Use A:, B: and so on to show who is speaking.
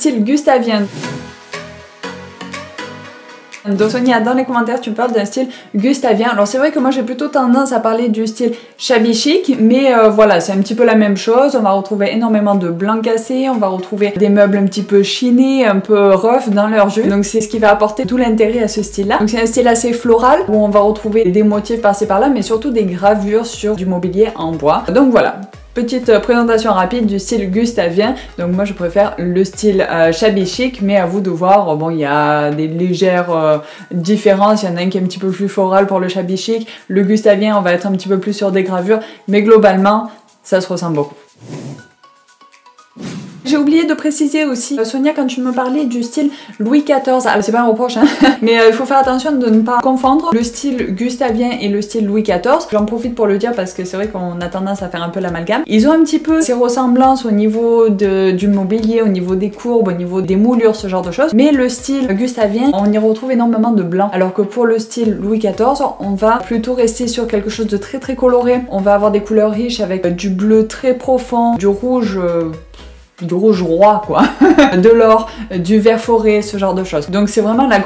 A: Style gustavien. Donc Sonia, dans les commentaires, tu parles d'un style gustavien. Alors c'est vrai que moi j'ai plutôt tendance à parler du style shabby mais euh, voilà, c'est un petit peu la même chose. On va retrouver énormément de blancs cassés, on va retrouver des meubles un petit peu chinés, un peu rough dans leur jeu. Donc c'est ce qui va apporter tout l'intérêt à ce style-là. Donc c'est un style assez floral où on va retrouver des motifs par-ci par-là, mais surtout des gravures sur du mobilier en bois. Donc voilà, Petite euh, présentation rapide du style gustavien. Donc moi je préfère le style euh, shabby chic, mais à vous de voir. Bon, il y a des légères euh, différences. Il y en a un qui est un petit peu plus floral pour le shabby chic. Le gustavien, on va être un petit peu plus sur des gravures, mais globalement, ça se ressemble beaucoup. J'ai oublié de préciser aussi, euh, Sonia, quand tu me parlais du style Louis XIV, alors c'est pas un reproche, hein, mais euh, il faut faire attention de ne pas confondre le style gustavien et le style Louis XIV. J'en profite pour le dire parce que c'est vrai qu'on a tendance à faire un peu l'amalgame. Ils ont un petit peu ces ressemblances au niveau de, du mobilier, au niveau des courbes, au niveau des moulures, ce genre de choses. Mais le style gustavien, on y retrouve énormément de blanc. Alors que pour le style Louis XIV, on va plutôt rester sur quelque chose de très très coloré. On va avoir des couleurs riches avec du bleu très profond, du rouge... Euh, du rouge roi quoi, de l'or, du vert forêt, ce genre de choses. Donc c'est vraiment la